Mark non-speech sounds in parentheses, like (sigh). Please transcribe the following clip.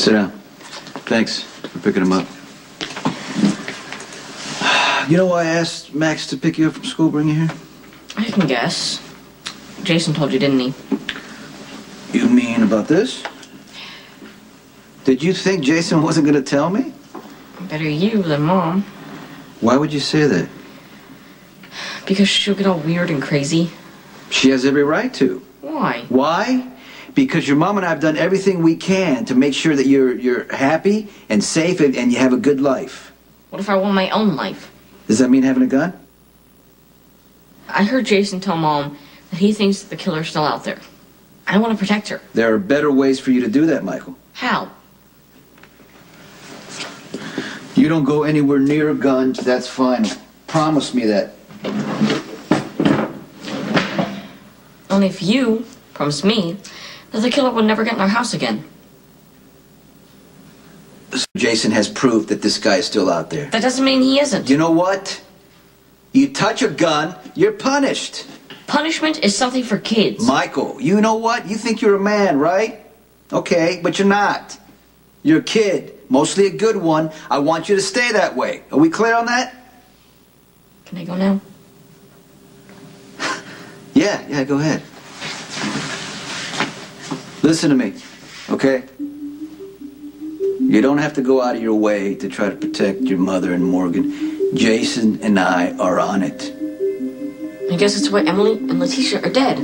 Sit down. Thanks for picking him up. You know why I asked Max to pick you up from school, bring you here? I can guess. Jason told you, didn't he? You mean about this? Did you think Jason wasn't going to tell me? Better you than mom. Why would you say that? Because she'll get all weird and crazy. She has every right to. Why? Why? Because your mom and I have done everything we can to make sure that you're you're happy and safe and, and you have a good life. What if I want my own life? Does that mean having a gun? I heard Jason tell mom that he thinks the killer's still out there. I want to protect her. There are better ways for you to do that, Michael. How? You don't go anywhere near a gun, that's fine. Promise me that. Only if you promise me that the killer would never get in our house again. Jason has proof that this guy is still out there. That doesn't mean he isn't. You know what? You touch a gun, you're punished. Punishment is something for kids. Michael, you know what? You think you're a man, right? Okay, but you're not. You're a kid, mostly a good one. I want you to stay that way. Are we clear on that? Can I go now? (laughs) Yeah, yeah, go ahead. Listen to me, okay? You don't have to go out of your way to try to protect your mother and Morgan. Jason and I are on it. I guess it's why Emily and Leticia are dead.